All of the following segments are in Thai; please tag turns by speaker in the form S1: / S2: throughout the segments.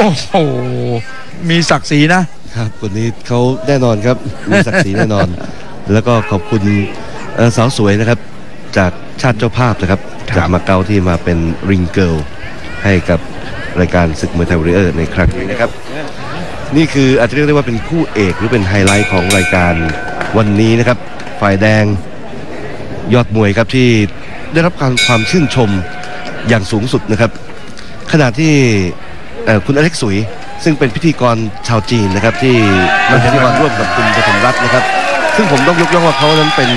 S1: โอ้โหมีศักดิ์ศรีนะ
S2: ครับคนนี้เขาแน่นอนครับมีศักดิ์ศรีแน่นอน แล้วก็ขอบคุณเอ่อสาวสวยนะครับ จากชาติเจ้าภาพนะครับ
S1: ครับ
S2: จากมาเก๊าที่มาเป็น ring girl ให้กับรายการศึกมวยไทยวอริเออร์ในครั้งนี้นะครับ นี่คืออาจจะเรียกได้ว่าเป็นคู่เอกหรือเป็นไฮไลท์ของรายการวันนี้นะครับ ฝ่ายแดง ยอดมวยครับที่ได้รับการความชื่นชมอย่างสูงสุดนะครับ ขณะที่เอ่อ คุณอเล็กซ์สุย ซึ่งเป็นพิธีกรชาวจีนนะครับ ที่มาเป็นพิธีกรร่วมกับคุณปฐมรัตน์นะครับ ซึ่งผมต้องยกย่องว่าเขานั้นเป็น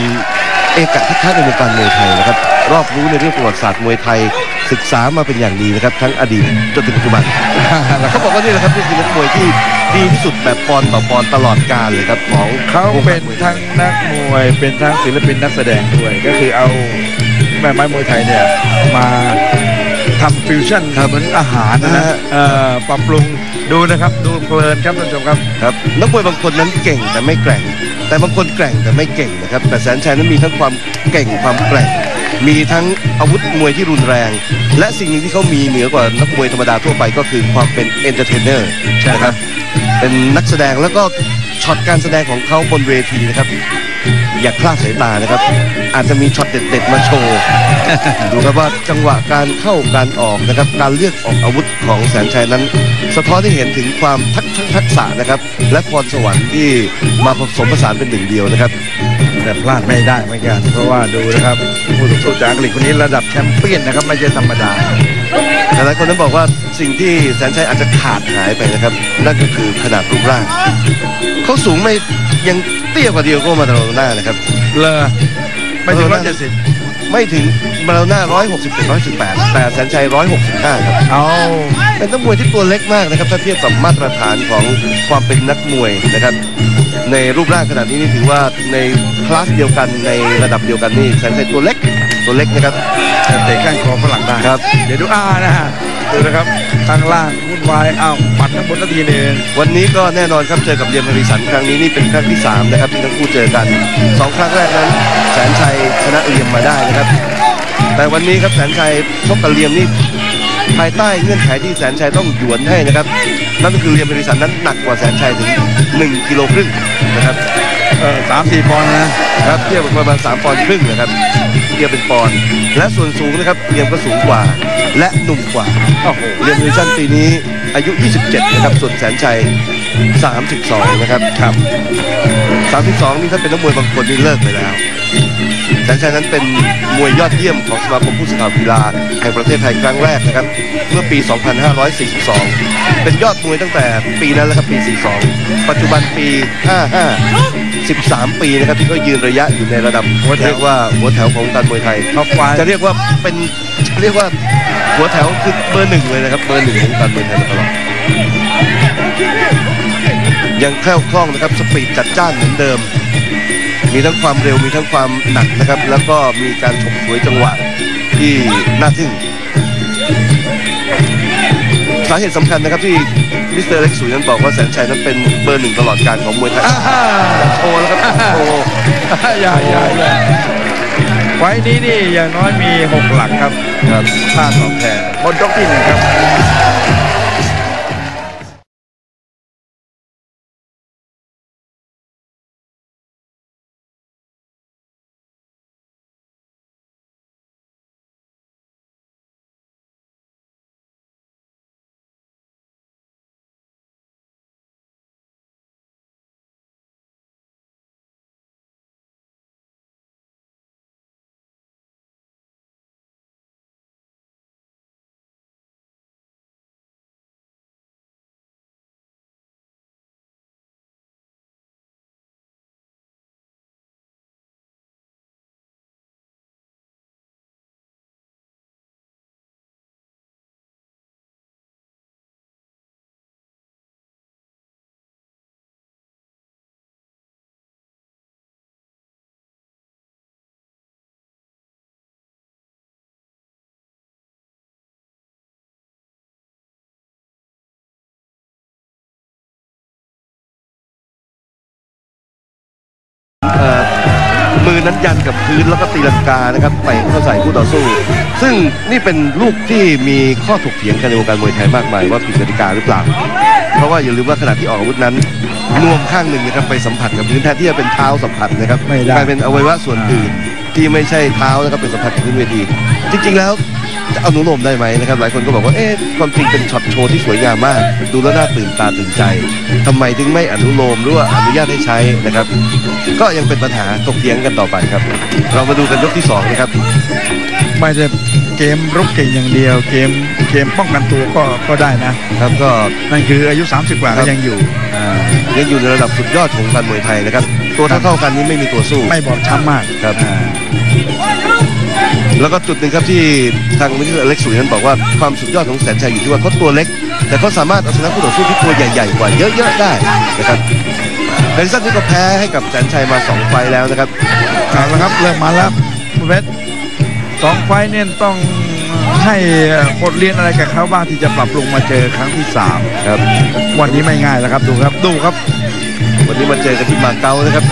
S2: เอกทักษะในวงการมวยไทยนะครับ รอบรู้ในเรื่องประวัติศาสตร์มวยไทย ศึกษามาเป็นอย่างดีนะครับ ทั้งอดีตจนถึงปัจจุบันเขาบอกว่านี่แหละครับนี่คือนักมวยที่ดีที่สุดแบบปอนด์ต่อปอนด์ตลอดกาลเลยครับของ
S1: เขาเป็น
S2: ทั้
S1: งนักมวยเป็นทั้งศิลปินนักแสดงด้วย ก็คือเอาแม่ไม้มวยไทยเนี่ยมา ทำฟิวชั่นเหมือนอาหารนะ
S2: นะ
S1: ฮะ
S2: ฮะ
S1: เอ่อปรับปรุงดูนะครับ ดูเพลินครับท่านผู้ชมครับ
S2: ครับนักมวยบางคนนั้นเก่งแต่ไม่แกร่ง แต่บางคนแกร่งแต่ไม่เก่งนะครับ แต่แสนชัยนั้นมีทั้งความเก่งความแกร่ง มีทั้งอาวุธมวยที่รุนแรง และสิ่งหนึ่งที่เขามีเหนือกว่านักมวยธรรมดาทั่วไปก็คือความเป็น entertainer นะครับ เป็นนักแสดงแล้วก็ช็อตการแสดงของเขาบนเวทีนะครับ อย่าคลาดสายตานะครับ อาจจะมีช็อตเด็ดๆมาโชว์ ดูครับว่าจังหวะการเข้าการออกนะครับ การเลือกออกอาวุธของแสนชัยนั้น สะท้อนให้เห็นถึงความทักทักษะนะครับ และพรสวรรค์ที่มาผสมผสานเป็นหนึ่งเดียวนะครับ
S1: แต่พลาดไม่ได้เหมือนกันเพราะว่าดูนะครับผู้ต่อสู้จากอังกฤษคนนี้ระดับแชมเปี้ยนนะครับไม่ใช่ธรรมดา
S2: หลายคนนั้นบอกว่าสิ่งที่แสนชัยอาจจะขาดหายไปนะครับ นั่นก็คือขนาดรูปร่าง เขาสูงไม่ยังเตี้ยกว่าเดียวก็มาตาโรน่านะครับ
S1: เลอไม่ถึงร้อยเจ็ดสิบ
S2: ไม่ถึงมาตาโรน่า160ถึง118แต่แสนชัย165ครับ
S1: เอา
S2: เป็นนักมวยที่ตัวเล็กมากนะครับ ถ้าเทียบกับมาตรฐานของความเป็นนักมวยนะครับในรูปร่างขนาดนี้นี่ถือว่าในคลาสเดียวกันในระดับเดียวกันนี่แสนชัยตัวเล็กตัวเล็กนะครับ
S1: เตะก้านคอฝรั่งได้
S2: ครับ
S1: เดี๋ยวดูอ่านะฮะดูนะครับข้างล่างวุ่นวายอ้าวปัดข้างบนนาทีหนึ่ง
S2: วันนี้ก็แน่นอนครับเจอกับเรียมฮาริสันครั้งนี้นี่เป็นครั้งที่ 3 นะครับที่ทั้งคู่เจอกันสองครั้งแรกนั้น แสนชัยชนะเรียมมาได้นะครับ แต่วันนี้ครับแสนชัยชกกับเรียมนี่ภายใต้เงื่อนไขที่แสนชัยต้องหยวนให้นะครับ นั่นก็คือเรียมฮาริสันนั้นหนักกว่าแสนชัยถึง 1กิโลครึ่งนะครับ
S1: เออ สามสี่ปอนด์นะครับ
S2: เทียบกับประมาณ3ปอนด์ครึ่งนะครับเทียบเป็นปอนด์และส่วนสูงนะครับเลียมก็สูงกว่า และหนุ่มกว่า
S1: โอ้โห
S2: เลียมแฮร์ริสันปีนี้อายุ 27 นะครับส่วนแสนชัย 32 นะครับ
S1: ครับ
S2: 32 นี่ถ้าเป็นนักมวยบางคนนี่เลิกไปแล้ว แสนชัยนั้นเป็นมวยยอดเยี่ยมของสมาคมผู้สื่อข่าวกีฬาแห่งประเทศไทยครั้งแรกนะครับเมื่อปี 2542 เป็นยอดมวยตั้งแต่ปีนั้นแล้วครับปี 42 ปัจจุบันปี 55 13 ปีนะครับที่ก็ยืนระยะอยู่ในระดับ
S1: หัวแถว
S2: เรียกว่าหัวแถวของวงการมวยไทย
S1: top five
S2: จะเรียกว่าเป็นจะเรียกว่าหัวแถวคือเบอร์หนึ่งเลยนะครับเบอร์หนึ่งของวงการมวยไทยมาตลอดยังแคล่วคล่องนะครับสปีดจัดจ้านเหมือนเดิม มีทั้งความเร็วมีทั้งความหนักนะครับ แล้วก็มีการฉกฉวยจังหวะที่น่าทึ่งสาเหตุสำคัญนะครับที่มิสเตอร์อเล็กซ์สุยนั้นบอกว่าแสนชัยนั้นเป็นเบอร์หนึ่งตลอดกาลของมวยไทย
S1: อ่าฮ่า
S2: โชว์แล้วครับโชว์
S1: อย่าอย่าอย่าไฟล์นี้นี่อย่างน้อยมีหกหลักครับ
S2: ครับ
S1: ค่าตอบแทนบนยกที่หนึ่งครับ
S2: มื่นนั้นยันกับพื้นแล้วก็ตีลังกานะครับไปเข้าใส่คู่ต่อสู้ ซึ่งนี่เป็นลูกที่มีข้อถกเถียงกันในวงการมวยไทยมากมายว่าผิดกติกาหรือเปล่า เพราะว่าอย่าลืมว่าขณะที่ออกอาวุธนั้นนวมข้างหนึ่งนะครับไปสัมผัสกับพื้นแทนที่จะเป็นเท้าสัมผัสนะครับ
S1: ไม่ได้
S2: กลายเป็นอวัยวะส่วนอื่นที่ไม่ใช่เท้านะครับเป็นสัมผัสกับพื้นเวที จริงๆแล้ว จะอนุโลมได้ไหมนะครับ หลายคนก็บอกว่า เอ๊ะความจริงเป็นช็อตโชว์ที่สวยงามมาก ดูแล้วน่าตื่นตาตื่นใจทำไมถึงไม่อนุโลมหรือว่าอนุญาตให้ใช้นะครับ ก็ยังเป็นปัญหาถกเถียงกันต่อไปครับ เรามาดูกันยกที่สองนะครับ
S1: ไม่ใช่เกมรุกเก่งอย่างเดียว เกมเกมป้องกันตัวก็ก็ได้นะ
S2: ครับก็
S1: นั่นคืออายุ 30 กว่า
S2: ครับก็
S1: ยังอยู่อ่า
S2: ยังอยู่ในระดับสุดยอดของการมวยไทยนะครับ ตัวเท่าๆกันนี้ไม่มีตัวสู้
S1: ไม่บอบช้ำมาก
S2: ครับ
S1: อ่า
S2: แล้วก็จุดหนึ่งครับที่ทางมิสเตอร์อเล็กซ์สุยนั้นบอกว่าความสุดยอดของแสนชัยอยู่ที่ว่าเขาตัวเล็ก แต่เขาสามารถเอาชนะคู่ต่อสู้ที่ตัวใหญ่ๆกว่าเยอะๆได้นะครับแบนซันนี่ก็แพ้ให้กับแสนชัยมาสองไฟล์แล้วนะครับ
S1: เอาละครับเริ่มมาแล้วคุณเพชรสองไฟล์เนี่ยต้องให้บทเรียนอะไรกับเขาบ้างที่จะปรับปรุงมาเจอครั้งที่สาม
S2: ครับ
S1: วันนี้ไม่ง่ายแล้วครับดูครับดูครับ
S2: วันนี้มาเจอกันที่มาเก๊านะครับ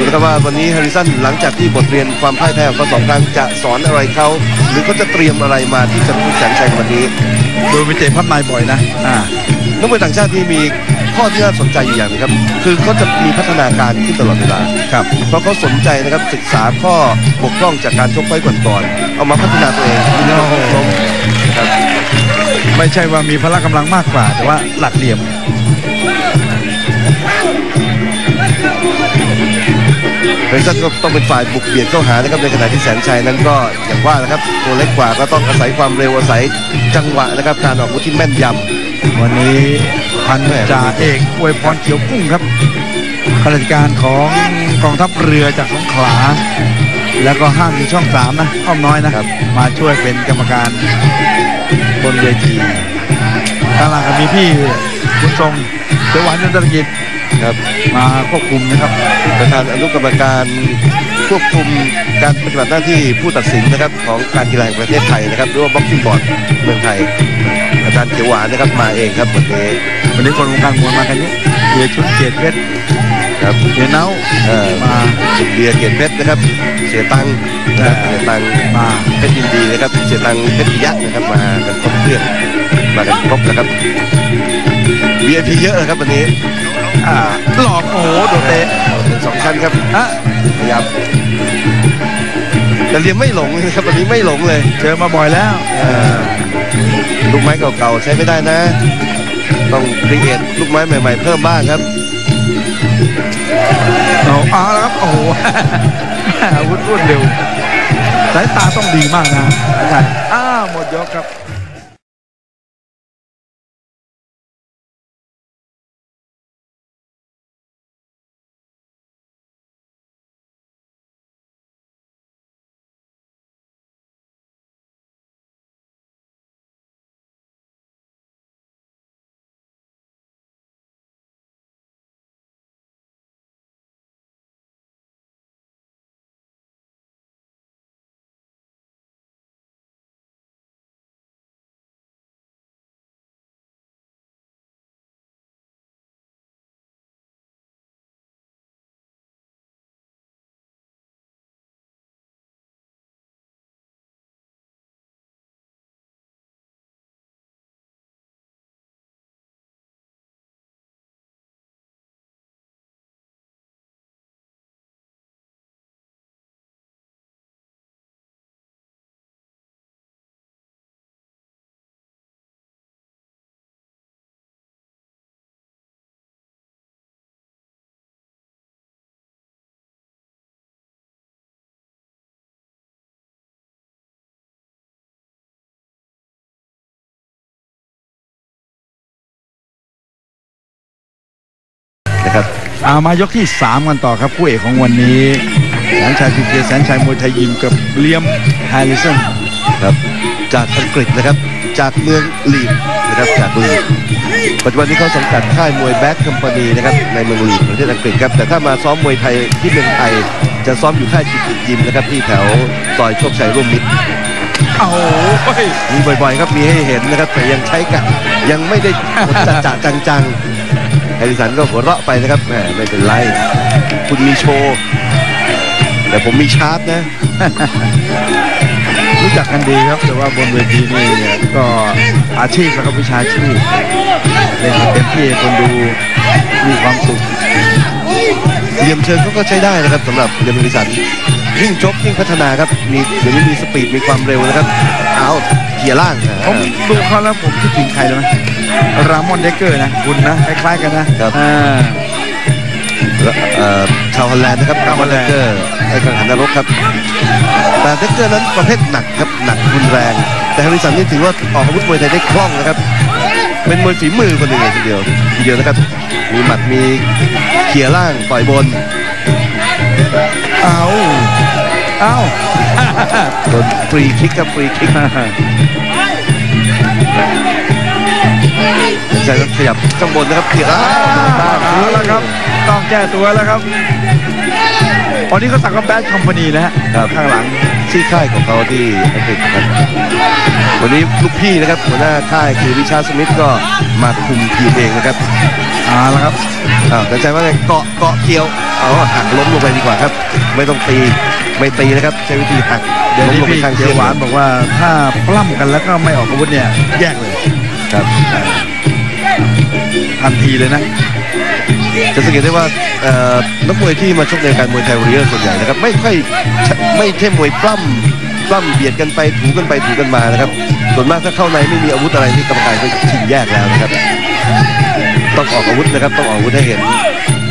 S2: ดูนะครับว่าวันนี้แฮร์ริสันหลังจากที่บทเรียนความพ่ายแพ้ของเขาสองครั้งจะสอนอะไรเขาหรือเขาจะเตรียมอะไรมาที่จะพูดแสนชัยในวันนี้
S1: ดูไปเตะพับนายบ่อยนะอ่า
S2: นักมวยต่างชาติที่มีข้อที่น่าสนใจอยู่อย่างหนึงครับ คือเขาจะมีพัฒนาการขึ้นตลอดเวลา
S1: ครับ
S2: เพราะเขาสนใจนะครับศึกษาข้อบกพร่องจากการชกไฟต์ก่อนๆเอามาพัฒนาตัวเองที่เราล้มนะครับ
S1: ไม่ใช่ว่ามีพละกำลังมากกว่า แต่ว่าหลักเหลี่ยม
S2: เรนซันก็ต้องเป็นฝ่ายบุกเบียดเข้าหานะครับในขณะที่แสนชัยนั้นก็อย่างว่านะครับตัวเล็กกว่าก็ต้องอาศัยความเร็วอาศัยจังหวะนะครับการออกอาวุธที่แม่นยำ
S1: วันนี้พันจ่าเอกอวยพรเขียวกุ้งครับข้าราชการของกองทัพเรือจากสงขลาแล้วก็ห้างอยู่ช่องสามนะอ้อมน้อยนะ
S2: ครับ
S1: มาช่วยเป็นกรรมการบนเวทีข้างหล่างก็มีพี่คุณทรงเขียวหวานยนตรกิจ
S2: ครับ
S1: มาควบคุมนะครับ
S2: ประธานอนุกรรมการควบคุมการปฏิบัติหน้าที่ผู้ตัดสินนะครับของการกีฬาแห่งประเทศไทยนะครับหรือว่า boxing board เมืองไทย อาจารย์เขียวหวานนะครับมาเองครับวันนี้
S1: วันนี้คนวงการมวยมากันเยอะเบียร์ชุดเกียรติเพชร
S2: ครับ
S1: เบียร์เน้า
S2: เอ่อ
S1: มา
S2: สุดเบียร์เกียรติเพชรนะครับ เสียตังค์นะครับเสียตังค์
S1: มา
S2: เพชรยินดีนะครับเสียตังค์เพชรปิยะนะครับมากันครบเครื่องมากันครบนะครับ VIP เยอะนะครับวันนี้
S1: อ่าหลอกโอ้โหโดดเตะ
S2: สองชั้นครับ
S1: อะ
S2: พยายามแต่เรียมไม่หลงเลยนะครับวันนี้ไม่หลงเลย
S1: เจอมาบ่อยแล้ว
S2: เอ่อลูกไม้เก่าๆใช้ไม่ได้นะ ต้องรีเอทลูกไม้ใหม่ ๆ เพิ่มบ้างครับ
S1: เอาเอาแล้วครับโอ้โหอาวุธรวดเร็วสายตาต้องดีมากนะใช่อ้าวหมดยกครับ
S2: นะครับ
S1: เอามายกที่ 3 กันต่อครับคู่เอกของวันนี้แสนชัยพิเกียรติแสนชัยมวยไทยยิมกับเลียมแฮร์ริสัน
S2: ครับจากอังกฤษนะครับจากเมืองลีดนะครับจากลีดปัจจุบันนี้เขาสังกัดค่ายมวยแบ็คคัมปานีนะครับในเมืองลีดประเทศอังกฤษครับแต่ถ้ามาซ้อมมวยไทยที่เมืองไทยจะซ้อมอยู่ค่ายจิตติยิมนะครับที่แถวซอยโชคชัยร่วมมิตร
S1: โอ้โห
S2: มีบ่อยๆ ครับมีให้เห็นนะครับแต่ยังใช้กันยังไม่ได้ผลจัดจะจังๆ แฮร์ริสันก็หัวเราะไปนะครับแหมไม่เป็นไร คุณมีโชว์ แต่ผมมีชาร์ปนะ
S1: รู้จักกันดีครับ แต่ว่าบนเวทีนี่เนี่ยก็อาชีพแล้วก็วิชาชีพเล่นเต็มที่ให้คนดูมีความสุข
S2: เหลี่ยมเชิงเขาก็ใช้ได้นะครับสำหรับเดมริสัน ยิ่งชกยิ่งพัฒนาครับ มีเดี๋ยวนี้มีสปีดมีความเร็วนะครับ เอาเขี่ยล่างนะ
S1: ผมดูเขาแล้วผมคิดถึงใครรู้ไหมรามอนเดกเกอร์นะคุณนะคล้ายๆกันนะครับ อ่า
S2: เอ่อชาวฮอลแลนด์นะครับ
S1: ชาวฮอลแลนด์
S2: เดกเกอร์ไอ้กังหันนรกครับ แต่เดกเกอร์นั้นประเภทหนักครับหนักรุนแรง แต่แฮริสันนี่ถือว่าออกอาวุธมวยไทยได้คล่องนะครับ เป็นมวยฝีมือคนหนึ่งเลยทีเดียวทีเดียวนะครับ มีหมัดมีเขี่ยล่างต่อยบน
S1: เอา เอา
S2: โดนฟรีคิกครับฟรีคิกใช่ครับขยับข้างบนนะครับเขี่ยล่าง
S1: เอาแล้วครับ ต้องแก้ตัวแล้วครับวันนี้เขาสั่งว่า Bad Company นะฮะ
S2: ครับ
S1: ข้างหลัง
S2: ที่ค่ายของเขาที่อังกฤษครับวันนี้ลูกพี่นะครับหัวหน้าค่ายคือริชาร์ดสมิธก็มาคุมทีมเองนะครับ
S1: เอาแล้วครับ
S2: อ้าวแต่ใจว่าไงเกาะเกาะเกี่ยวเอาหักล้มลงไปดีกว่าครับ ไม่ต้องตี ไม่ตีนะครับใช้วิธีหัก
S1: เดี๋ยว
S2: ล้ม
S1: นี้
S2: ลงไป
S1: พี่
S2: ข้าง
S1: เขี
S2: เชื
S1: ย
S2: อ
S1: วหวานบอกว่าถ้าปล้ำกันแล้วก็ไม่ออกอาวุธเนี่ยแยกเลย
S2: ครับ
S1: ทันทีเลยนะ
S2: จะสังเกตได้ว่าเอ่อนักมวยที่มาชกในการมวยไทยวอริเออร์ส่วนใหญ่นะครับ ไม่ค่อยไม่ใช่มวยปล้ำปล้ำเบียดกันไปถูกันไปถูกันมานะครับ ส่วนมากถ้าเข้าในไม่มีอาวุธอะไรนี่กรรมการก็ชิงแยกแล้วนะครับ ต้องออกอาวุธนะครับต้องออกอาวุธให้เห็น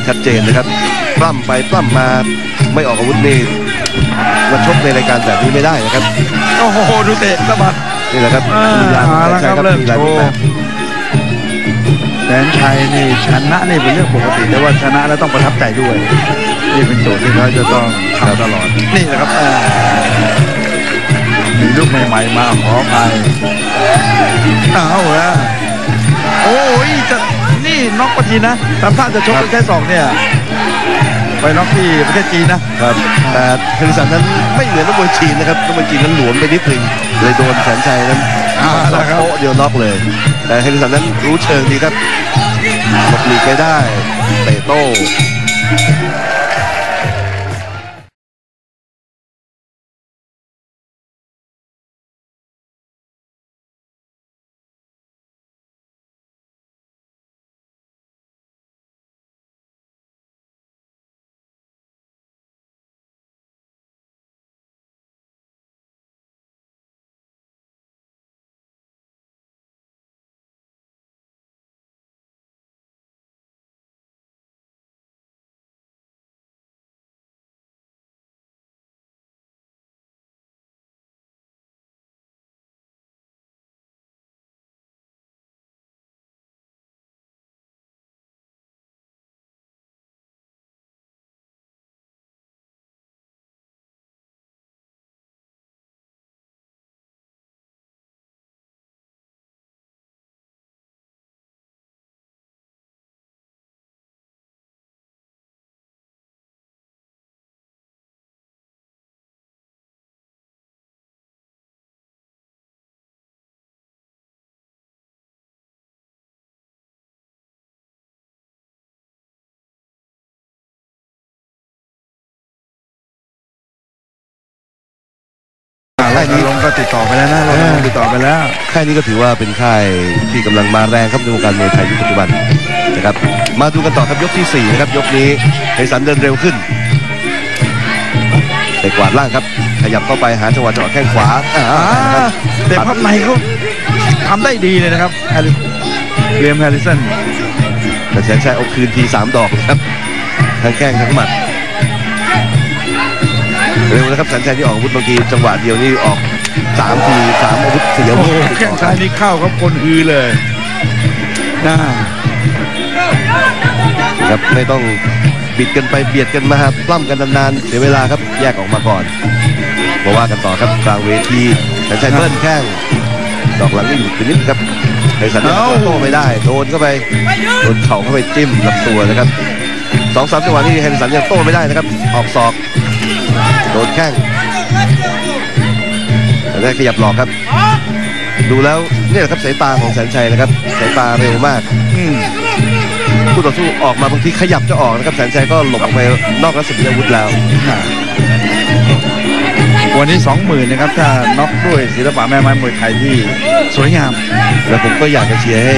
S2: ชัดเจนนะครับปล้ำไปปล้ำมาไม่ออกอาวุธนี่ มาชกในรายการแบบนี้ไม่ได้นะครับ
S1: โอ้โหดูเตะสะบัด
S2: นี่แหละครับ
S1: อ่า
S2: ลีลาของ
S1: เอาละ
S2: แสนชัย
S1: ครับเริ่ม
S2: ลีลา
S1: โชว์
S2: แบบ
S1: แสนชัยนี่ชนะนี่เป็นเรื่องปกติแต่ว่าชนะแล้วต้องประทับใจด้วยนี่เป็นโจทย์ที่เขาจะต้องทำตลอดนี่แหละครับอ่ามีลูกใหม่ๆมาขออภัยเอาละโอ้ยจะนี่น็อกปะทีนะทำท่าจะชกเป็นแค่สองเนี่ย ไปน็อกที่ประเทศจีนนะ
S2: ครับแต่เฮลิสันนั้นไม่เหมือนนักมวยจีนนะครับนักมวยจีนนั้นหลวมไปนิดนึงเลยโดนแสนชัยนั้น
S1: อ่า
S2: สอก
S1: นะครับ
S2: โป๊ะเดียวน็อกเลย แต่เฮลิสันนั้นรู้เชิงดีครับหลบหลีกไปได้เตะโต้
S1: ค่ายนี้ลงก็ติดต่อไปแล้วนะเราลงติดต่อไปแล้ว
S2: ค่ายนี้ก็ถือว่าเป็นค่ายที่กำลังมาแรงครับในวงการมวยไทยยุคปัจจุบันนะครับมาดูกันต่อครับยกที่สี่นะครับยกนี้เฮลิสันเดินเร็วขึ้นเตะกวาดล่างครับ ขยับเข้าไปหาจังหวะเจาะแข้งขวาอ่า
S1: อ่า
S2: นะครับ
S1: แต่พับในเขาทำได้ดีเลยนะครับแฮร์ริเวียมแฮร์ริสัน
S2: แต่แสนชัยเอาคืนทีสามดอกนะครับ ทั้งแข้งทั้งหมัด เร็วนะครับแสนชัยที่ออกอาวุธบางทีจังหวะเดียวนี่ออกสามทีสามอาวุธเสีย
S1: โอ้
S2: อา
S1: โห
S2: วุธ
S1: แข้งซ้ายนี่เข้าครับคนฮือเลยน่า
S2: ครับไม่ต้องบิดกันไปเบียดกันมาปล้ำกันนานๆเสียเวลาครับแยกออกมาก่อนมาว่ากันต่อครับกลางเวทีแสนชัยเบิ้ลแข้งดอกหลังนี่หยุดไปนิดครับไอ้สันเนี่ยโต้ไม่ได้โดนเข้าไปโดนเข่าเข้าไปจิ้มลำตัวนะครับสองสามจังหวะนี้เฮนสันยังโต้ไม่ได้นะครับ ออกศอกโดนแข้งแต่ได้ขยับหลอกครับ ดูแล้วเนี่ยแหละครับสายตาของแสนชัยนะครับสายตาเร็วมาก
S1: อืม
S2: คู่ต่อสู้ออกมาบางทีขยับจะออกนะครับแสนชัยก็หลบออกไปนอกรัศมีอาวุธแล้ว
S1: น่าวันนี้สองหมื่นนะครับถ้าน็อกด้วยศิลปะแม่ไม้มวยไทยที่สวยงาม
S2: แล้วผมก็อยากจะเชียร์ให้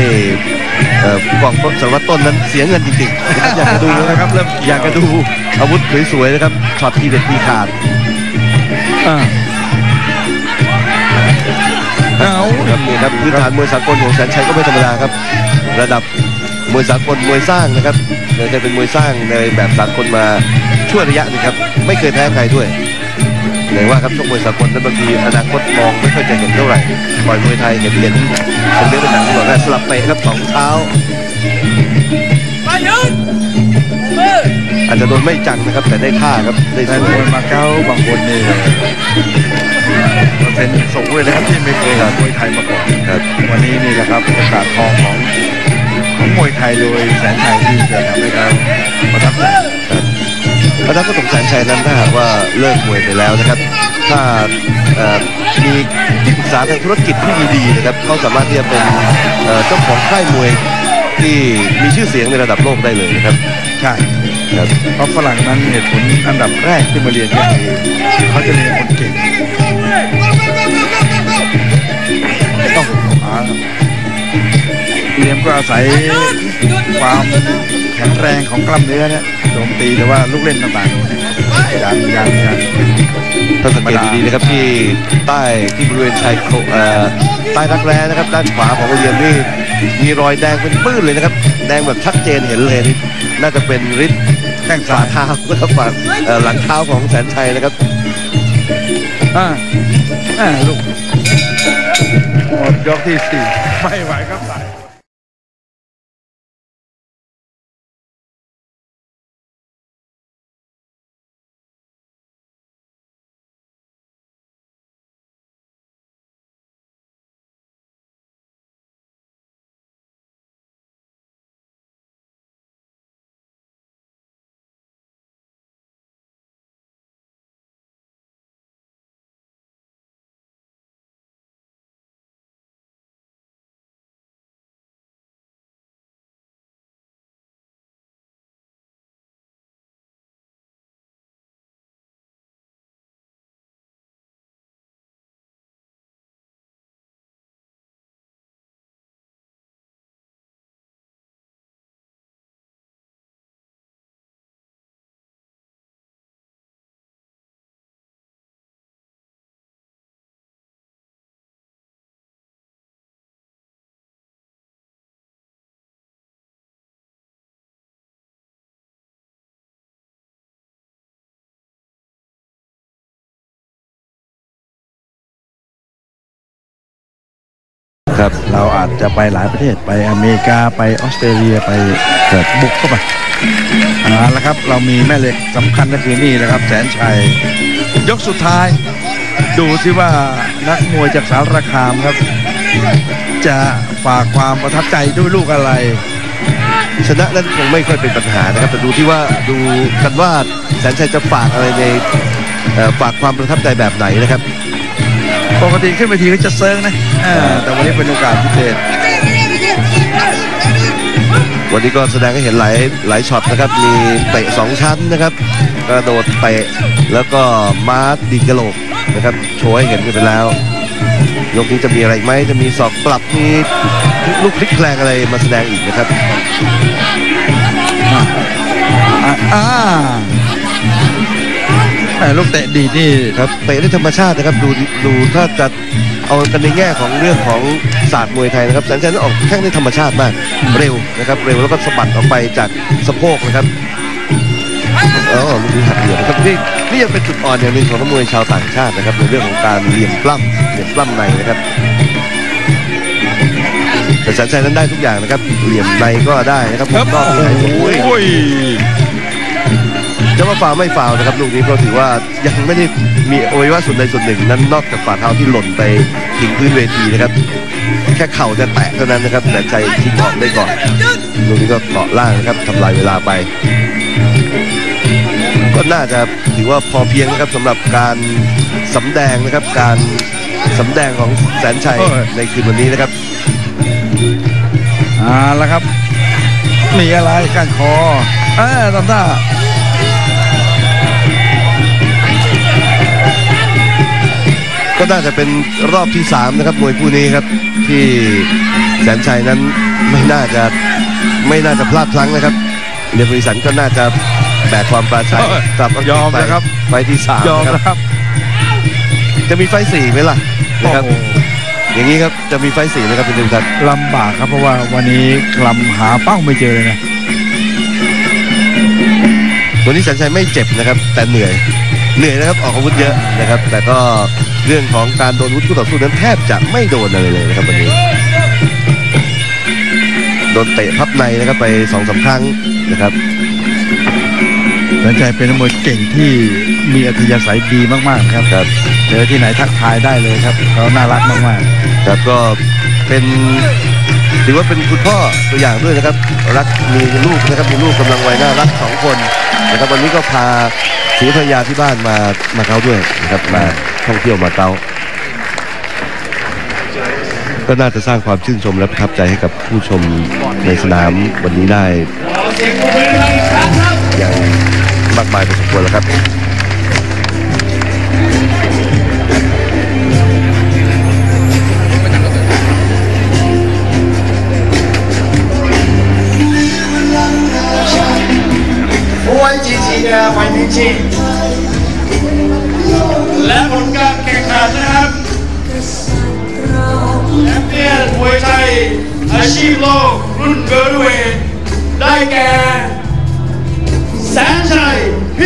S2: เอ่อ ผู้กองสารวัตรต้นนั้นเสียเงินจริงๆอยากจะดู
S1: เอาละครับเริ่ม
S2: อยากจะดูอาวุธสวยๆนะครับช็อตทีเด็ดทีขาด
S1: อ่าเอา
S2: ครับนี่ครับพื้นฐานมวยสากลของแสนชัยก็ไม่ธรรมดาครับ ระดับมวยสากลมวยสร้างนะครับเคยเป็นมวยสร้างในแบบสากลมาช่วระยะหนึงครับ ไม่เคยแพ้ใครด้วย เลยว่าครับชกมวยสากลนั้นบางทีอนาคตมองไม่ค่อยจะเห็นเท่าไหร่ปล่อยมวยไทยเห็นเห็นเป็นเรื่องเป็นหนังตลอดนะสลับเตะครับสองเท้าอาจจะโดนไม่จังนะครับแต่ได้ท่าครับได้
S1: แฟ
S2: ส
S1: น
S2: ว
S1: มวยยมาเก๊าบางคนนี่เป็นส่งเลยนะครับที่ไม่เคยเห็นมวยไทยมาก่อน
S2: ครับ
S1: วันนี้นี่แหละครับโอกาสทองของของมวยไทยโดยแสนชัยที่จะทำให้เขาประทับใจ
S2: พระนักก็ตกแสนชัยนั้นถ้าหากว่าเลิกมวยไปแล้วนะครับ ถ้ามีที่ปรึกษาทางธุรกิจที่ดีๆนะครับเขาสามารถที่จะเป็นเจ้าของค่ายมวยที่มีชื่อเสียงในระดับโลกได้เลยนะครับ
S1: ใช่
S2: ครับ
S1: เพราะฝรั่งนั้นเหตุผลอันดับแรกที่มาเรียนก็คือเขาจะเรียนคนเก่ง ก็อาศัยความแข็งแรงของกล้ามเนื้อเนี่ยโจมตีแต่ว่าลูกเล่นต่างๆยังยังยัง
S2: ถ้าสังเกตดีๆนะครับที่ใต้ที่บริเวณชายโครงเอ่อใต้รักแร้นะครับ ด้านขวาของโอเลียนนี่มีรอยแดงเป็นปื้นเลยนะครับ แดงแบบชัดเจนเห็นเลยนี่น่าจะเป็นฤทธิ์
S1: แข้ง
S2: ฝ่า
S1: ซ้าย
S2: เท้านะครับฝ่าเอ่อหลังเท้าของแสนชัยนะครับ
S1: อ่าอ่าลูกหมดยกที่สี่ไม่ไหวครับ
S2: ครับ
S1: เราอาจจะไปหลายประเทศไปอเมริกาไปออสเตรเลียไปเกิดบุกเข้าไปเอาละครับเรามีแม่เหล็กสำคัญก็คือนี่นะครับ แสนชัย ยกสุดท้าย ดูสิว่านักมวยจากสารคามครับ จะฝากความประทับใจด้วยลูกอะไร
S2: ชนะนั้นคงไม่ค่อยเป็นปัญหานะครับ แต่ดูที่ว่าดูกันว่าแสนชัยจะฝากอะไรในฝากความประทับใจแบบไหนนะครับ
S1: ปกติขึ้นเวทีก็จะเซิ้งนะอ่าแต่วันนี้เป็นโอกาสพิเศษ
S2: วันนี้ก็แสดงให้เห็นหลายหลายช็อตนะครับ มีเตะสองชั้นนะครับ กระโดดเตะแล้วก็มาร์ดีดกระโหลกนะครับ โชว์ให้เห็นกันไปแล้ว ยกนี้จะมีอะไรอีกไหมจะมีศอกกลับมีลูกพลิกแพลงอะไรมาแสดงอีกนะครับ
S1: อ่าอ่าแหม่ ลูกเตะดีดนี่
S2: ครับเตะได้ธรรมชาตินะครับดูดูถ้าจะเอากันในแง่ของเรื่องของศาสตร์มวยไทยนะครับแสนชัยนั้นออกแข้งได้ธรรมชาติมากเร็วนะครับเร็วแล้วก็สะบัดออกไปจากสะโพกนะครับอ๋อลูกนี้หักเหลี่ยมนะครับนี่นี่ยังเป็นจุดอ่อนอย่างหนึ่งของนักมวยชาวต่างชาตินะครับในเรื่องของการเหลี่ยมปล้ำเหลี่ยมปล้ำในนะครับแต่แสนชัยนั้นได้ทุกอย่างนะครับเหลี่ยมในก็ได้นะครับ
S1: ครับ
S2: นอกในโอ้ย
S1: โอ้ย
S2: จะว่าฟาวไม่ฟาวนะครับลูกนี้เพราะถือว่ายังไม่ได้มีอวัยวะส่วนใดส่วนหนึ่ง นั้นนอกจากฝ่าเท้าที่หล่นไปถึงพื้นเวทีนะครับแค่เข่าจะแตะเท่านั้นนะครับแต่ใจทิ้งออกได้ก่อนลูกนี้ก็เกาะล่างนะครับทำลายเวลาไป ก็น่าจะถือว่าพอเพียงนะครับสำหรับการสำแดงนะครับการสำแดงของแสนชัยในคืนวันนี้นะครับ
S1: เอ่าละครับมีอะไรกันคออ่าทำท่า
S2: ก็น่าจะเป็นรอบที่ 3 นะครับมวยคู่นี้ครับ ที่แสนชัยนั้นไม่น่าจะไม่น่าจะพลาดพลั้งนะครับเดฟริสันก็น่าจะแบกความปราชัยกลับ
S1: ยอมนะครับ
S2: ไฟที่สาม
S1: ยอม
S2: นะ
S1: นะครับ
S2: จะมีไฟสี่ไหมล่ะนะครับ
S1: โอ้โห
S2: อย่างนี้ครับจะมีไฟสี่ไหมครับคุณดิมครับ
S1: ลำบากครับเพราะว่าวันนี้กลำหาเป้าไม่เจอเลยนะ
S2: วันนี้แสนชัยไม่เจ็บนะครับ แต่เหนื่อยเหนื่อยนะครับออกอาวุธเยอะนะครับ แต่ก็ เรื่องของการโดนอาวุธคู่ต่อสู้นั้นแทบจะไม่โดนอะไรเลยนะครับวันนี้โดนเตะพับในนะครับไปสองสามครั้งนะครับ
S1: แสนชัยเป็นนักมวยเก่งที่มีอัธยาศัยดีมากๆนะครับ
S2: ครับ
S1: เจอที่ไหนทักทายได้เลยครับเขาน่ารักมาก
S2: ครับก็เป็นถือว่าเป็นคุณพ่อตัวอย่างด้วยนะครับ รักมีลูกนะครับมีลูกกำลังวัยน่ารักสองคนนะครับวันนี้ก็พาศรีภรรยาที่บ้านมามาเก๊าด้วยนะครับมา ท่องเที่ยวมาเก๊าก็น่าจะสร้างความชื่นชมและประทับใจให้กับผู้ชมในสนามวันนี้ได้อย่างมากมายพอสมควรแล้วครับ
S3: 不问积极的怀民庆 และผลการแข่งขันนะครับแชมเปี้ยนมวยไทยอาชีพโลกรุ่นเบอร์เวทได้แก่แสนชัย